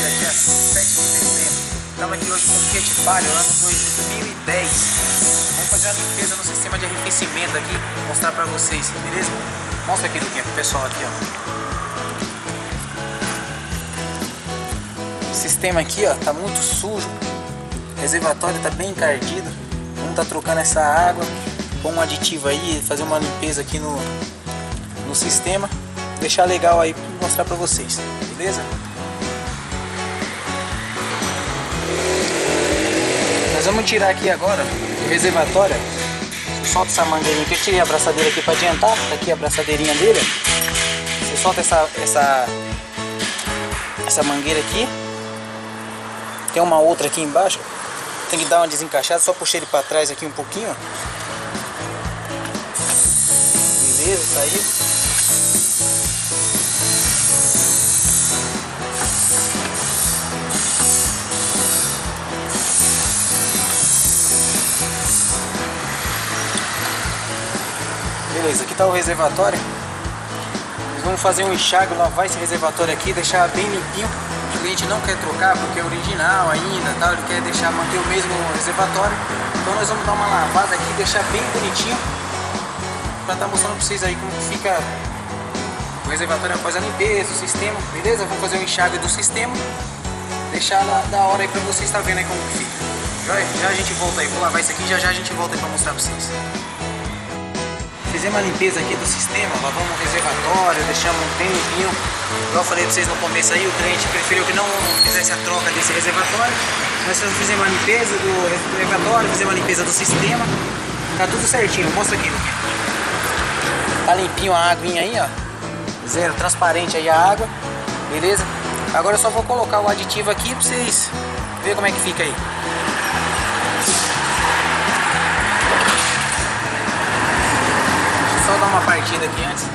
Segunda-feira, dia 7 de setembro. Estamos aqui hoje com o Fiat Palio, ano 2010. Vamos fazer a limpeza no sistema de arrefecimento aqui, mostrar pra vocês, beleza? Mostra aqui, Luquinha, pro pessoal aqui, ó. O sistema aqui, ó, tá muito sujo. O reservatório tá bem encardido. Vamos tá trocando essa água com um aditivo aí, fazer uma limpeza aqui no, no sistema. Deixar legal aí, mostrar pra vocês, beleza? Nós vamos tirar aqui agora o reservatório. Solta essa mangueirinha aqui. Eu tirei a abraçadeira aqui para adiantar. Tá aqui a abraçadeira dele. Você solta essa, essa, essa mangueira aqui. Tem uma outra aqui embaixo. Tem que dar uma desencaixada. Só puxei ele para trás aqui um pouquinho. Beleza, tá aí. Beleza, aqui está o reservatório. Nós vamos fazer um enxágue, lavar esse reservatório aqui, deixar bem limpinho. O cliente não quer trocar porque é original ainda, tá? ele quer deixar manter o mesmo reservatório. Então nós vamos dar uma lavada aqui, deixar bem bonitinho para estar tá mostrando para vocês aí como fica o reservatório após a limpeza, o sistema, beleza? Vamos fazer um enxágue do sistema, deixar lá da hora aí para vocês estar tá vendo aí como fica. Já, já a gente volta aí, vou lavar isso aqui já já a gente volta aí para mostrar para vocês. Fizemos a limpeza aqui do sistema, lavamos o reservatório, deixamos bem limpinho. Igual eu falei pra vocês no começo aí, o cliente preferiu que não fizesse a troca desse reservatório. Nós fizemos a limpeza do reservatório, fizemos a limpeza do sistema. Tá tudo certinho, mostra aqui. Tá limpinho a aguinha aí, ó. Zero, transparente aí a água. Beleza? Agora eu só vou colocar o aditivo aqui pra vocês verem como é que fica aí. Dar uma partida aqui antes.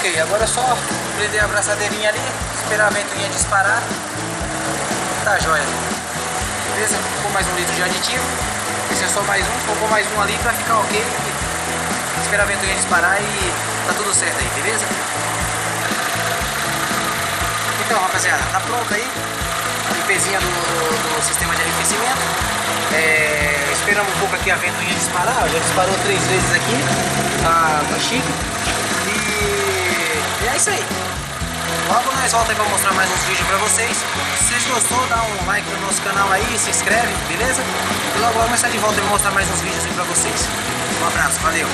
Ok, agora é só prender a abraçadeirinha ali, esperar a ventoinha disparar. Tá jóia. Beleza? Vou mais um litro de aditivo. Esse é só mais um, vou mais um ali pra ficar ok. Esperar a ventoinha disparar e tá tudo certo aí, beleza? Então rapaziada, tá pronto aí. A limpezinha do, do, do sistema de arrefecimento. É, esperamos um pouco aqui a ventoinha disparar. Já disparou três vezes aqui. Tá, tá chique. E isso aí. Logo nós voltamos pra mostrar mais uns vídeos pra vocês. Se vocês gostou, dá um like no nosso canal aí, se inscreve, beleza? E logo logo nós estamos de volta pra mostrar mais uns vídeos aí pra vocês. Um abraço, valeu!